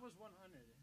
was 100.